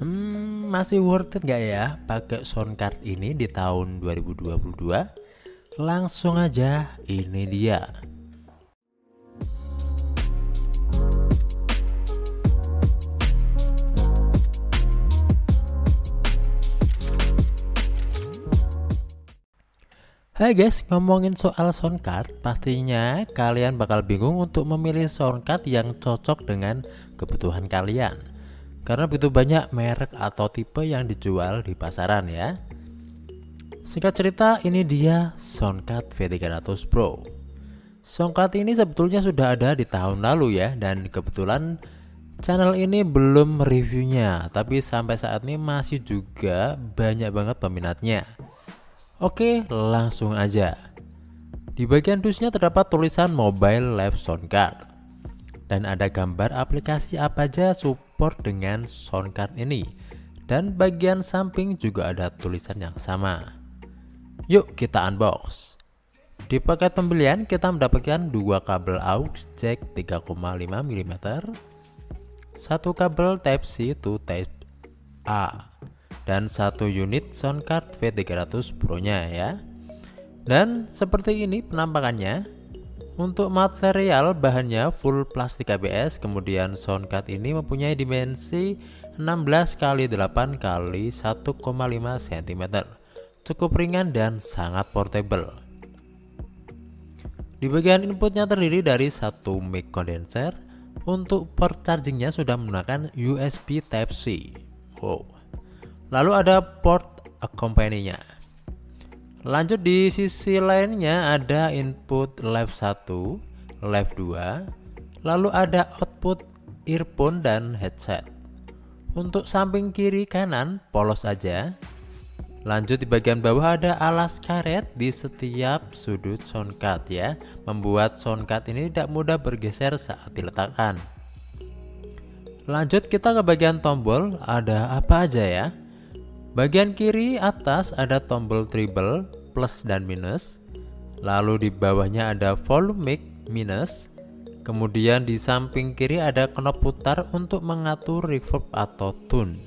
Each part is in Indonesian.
Hmm, masih worth it gak ya pakai sound card ini di tahun 2022? Langsung aja, ini dia. Hai guys, ngomongin soal sound card, pastinya kalian bakal bingung untuk memilih sound card yang cocok dengan kebutuhan kalian. Karena begitu banyak merek atau tipe yang dijual di pasaran ya. Singkat cerita, ini dia Soundcard V300 Pro. Soundcard ini sebetulnya sudah ada di tahun lalu ya dan kebetulan channel ini belum reviewnya, tapi sampai saat ini masih juga banyak banget peminatnya. Oke, langsung aja. Di bagian dusnya terdapat tulisan Mobile Live Sound Card dan ada gambar aplikasi apa aja support dengan sound card ini. Dan bagian samping juga ada tulisan yang sama. Yuk kita unbox. Di paket pembelian kita mendapatkan dua kabel aux jack 3,5 mm, satu kabel Type C to Type A dan satu unit sound card V300 Pro nya ya. Dan seperti ini penampakannya. Untuk material bahannya full plastik ABS kemudian sound card ini mempunyai dimensi 16 x 8 x 1,5 cm cukup ringan dan sangat portable. Di bagian inputnya terdiri dari satu mic condenser. Untuk port chargingnya sudah menggunakan USB Type-C wow Lalu ada port accompany-nya. Lanjut di sisi lainnya ada input live 1, live 2, lalu ada output earphone dan headset. Untuk samping kiri kanan polos aja. Lanjut di bagian bawah ada alas karet di setiap sudut soundcard ya, membuat soundcard ini tidak mudah bergeser saat diletakkan. Lanjut kita ke bagian tombol, ada apa aja ya? Bagian kiri atas ada tombol treble plus dan minus. Lalu di bawahnya ada volume mic minus. Kemudian di samping kiri ada knop putar untuk mengatur reverb atau tune.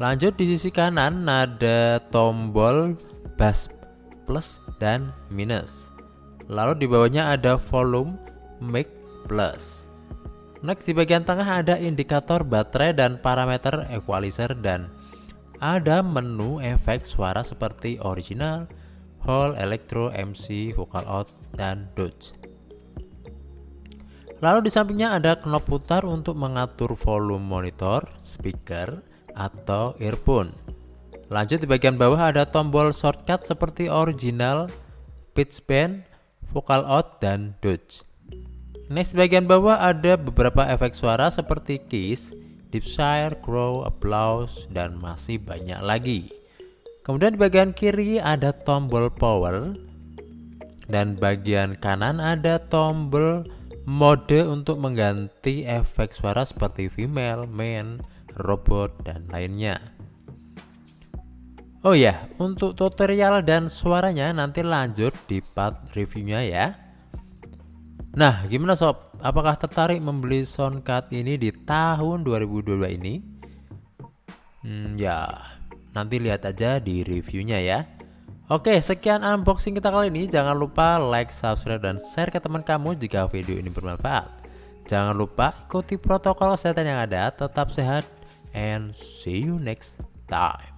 Lanjut di sisi kanan ada tombol bass plus dan minus. Lalu di bawahnya ada volume mic plus. Next di bagian tengah ada indikator baterai dan parameter equalizer dan ada menu efek suara seperti original, hall, electro, MC, vocal out, dan dodge. Lalu di sampingnya ada knop putar untuk mengatur volume monitor, speaker, atau earphone. Lanjut di bagian bawah ada tombol shortcut seperti original, pitch bend, vocal out, dan dodge. Next bagian bawah ada beberapa efek suara seperti keys, Deepshire, Crow, Applause, dan masih banyak lagi. Kemudian di bagian kiri ada tombol power dan bagian kanan ada tombol mode untuk mengganti efek suara seperti female, man, robot, dan lainnya. Oh ya, untuk tutorial dan suaranya nanti lanjut di part reviewnya ya. Nah, gimana sob? Apakah tertarik membeli soundcard ini di tahun 2022 ini? Hmm, ya, nanti lihat aja di reviewnya ya. Oke, sekian unboxing kita kali ini. Jangan lupa like, subscribe, dan share ke teman kamu jika video ini bermanfaat. Jangan lupa ikuti protokol kesehatan yang ada. Tetap sehat, and see you next time.